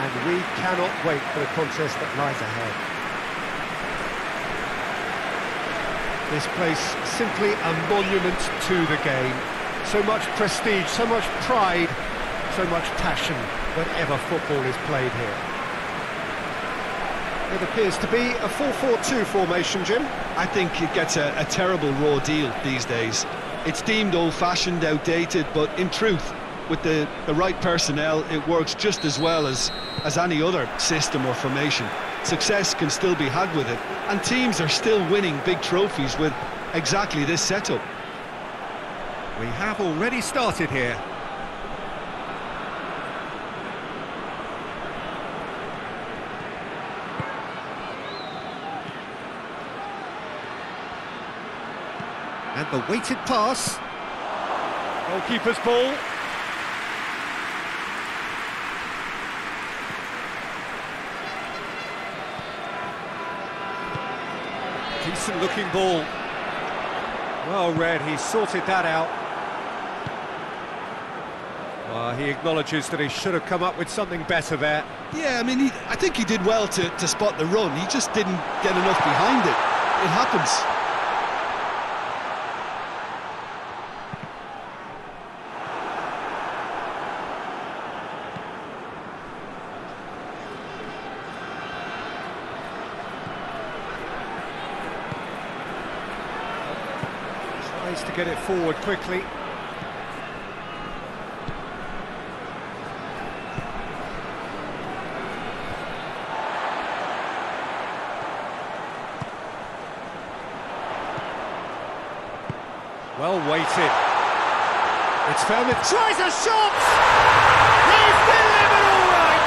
and we cannot wait for the contest that lies ahead. This place simply a monument to the game. So much prestige, so much pride, so much passion whenever football is played here. It appears to be a 4-4-2 formation, Jim. I think it gets a, a terrible raw deal these days. It's deemed old-fashioned, outdated, but in truth, with the, the right personnel, it works just as well as, as any other system or formation success can still be had with it. And teams are still winning big trophies with exactly this setup. We have already started here. And the weighted pass. Goalkeeper's ball. Decent looking ball. Well read, he sorted that out. Well, he acknowledges that he should have come up with something better there. Yeah, I mean, he, I think he did well to, to spot the run. He just didn't get enough behind it. It happens. To get it forward quickly. Well weighted. It's found it. Tries a shot! He's delivered all right!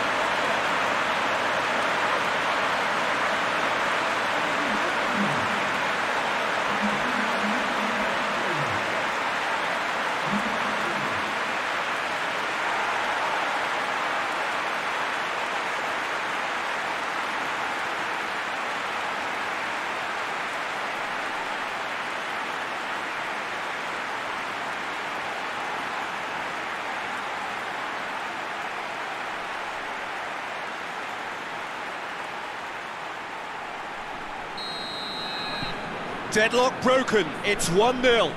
Deadlock broken, it's 1-0.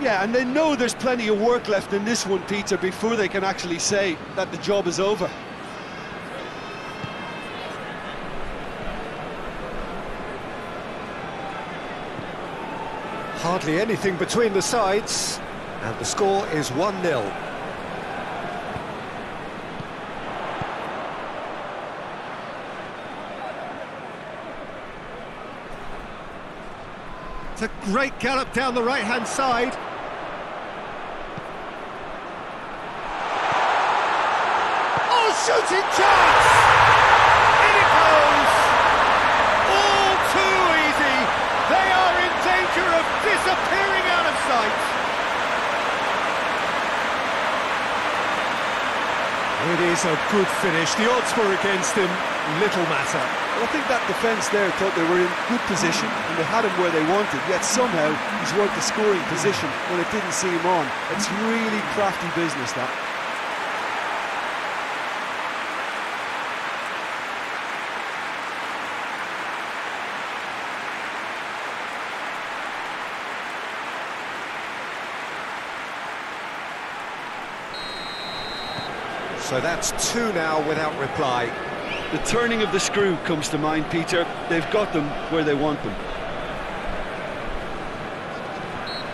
Yeah, and they know there's plenty of work left in this one, Peter, before they can actually say that the job is over. Hardly anything between the sides, and the score is 1-0. It's a great gallop down the right-hand side. Oh, shooting chance! In it goes! All too easy. They are in danger of disappearing out of sight. It is a good finish. The odds were against him. Little matter. Well, I think that defence there thought they were in good position and they had him where they wanted, yet somehow he's worked the scoring position when it didn't see him on. It's really crafty business, that. So that's two now without reply. The turning of the screw comes to mind, Peter. They've got them where they want them.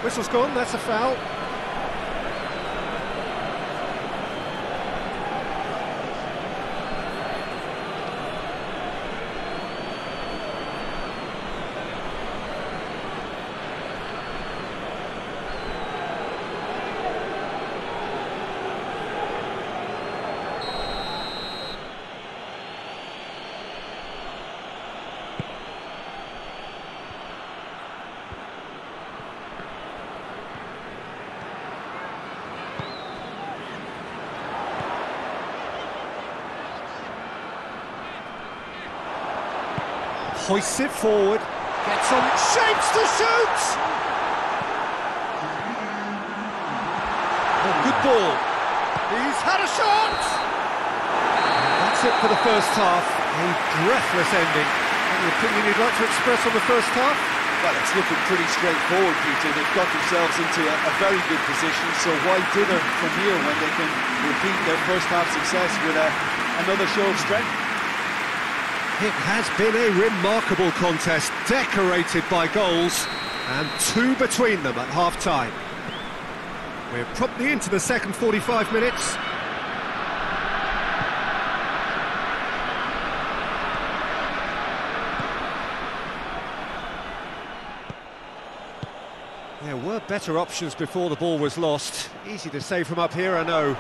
Whistle's gone, that's a foul. Hoists it forward. Gets on, shapes to shoot! Oh, good ball. He's had a shot! That's it for the first half. A breathless ending. Any opinion you'd like to express on the first half? Well, it's looking pretty straightforward, Peter. They've got themselves into a, a very good position, so why dither from here when they can repeat their first half success with a, another show of strength? It has been a remarkable contest, decorated by goals, and two between them at half-time. We're promptly into the second 45 minutes. There were better options before the ball was lost. Easy to say from up here, I know.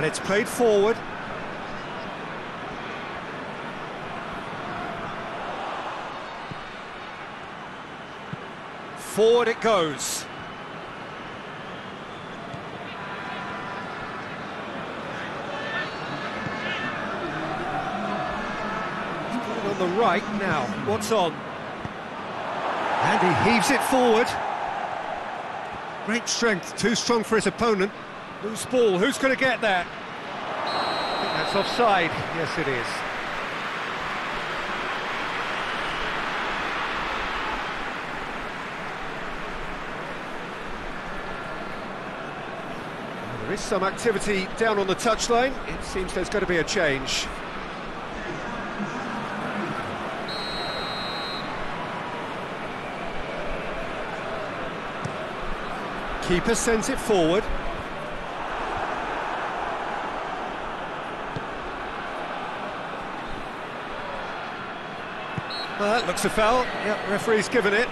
And it's played forward. Forward it goes. On the right now. What's on? And he heaves it forward. Great strength, too strong for his opponent. Loose ball, who's going to get that? That's offside. Yes, it is. There is some activity down on the touchline. It seems there's going to be a change. Keeper sends it forward. Well, that looks a foul. Yep, referee's given it.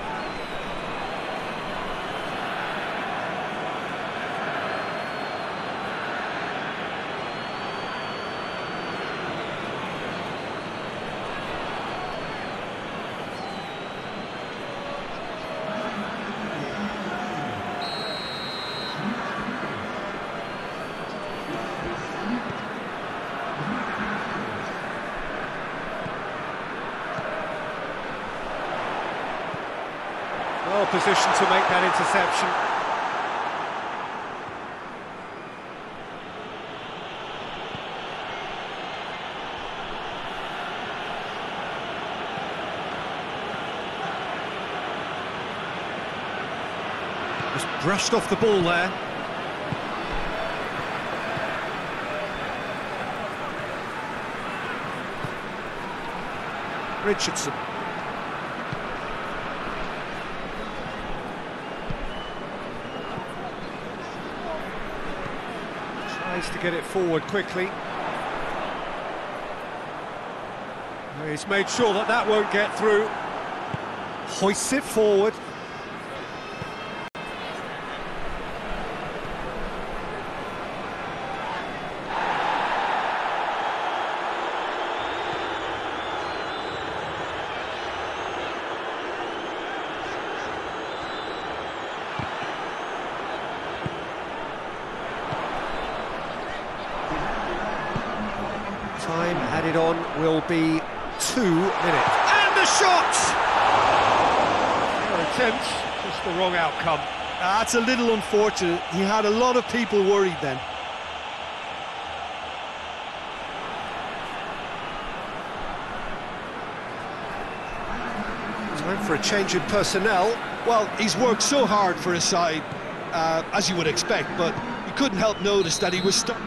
Well positioned to make that interception. Just brushed off the ball there. Richardson. To get it forward quickly. He's made sure that that won't get through. Hoists it forward. Time added on will be two minutes. And the shot! Fair attempt, just the wrong outcome. That's a little unfortunate. He had a lot of people worried then. Time for a change in personnel. Well, he's worked so hard for his side, uh, as you would expect, but you couldn't help notice that he was stuck.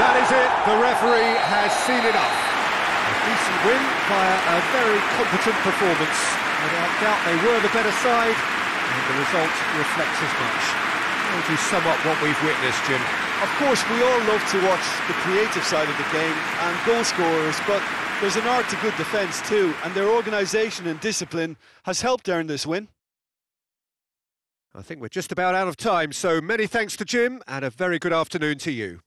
That is it. The referee has seen enough. A decent win via a very competent performance. Without doubt, they were the better side, and the result reflects as much. How would you sum up what we've witnessed, Jim? Of course, we all love to watch the creative side of the game and goal scorers, but there's an art to good defence too, and their organisation and discipline has helped earn this win. I think we're just about out of time, so many thanks to Jim, and a very good afternoon to you.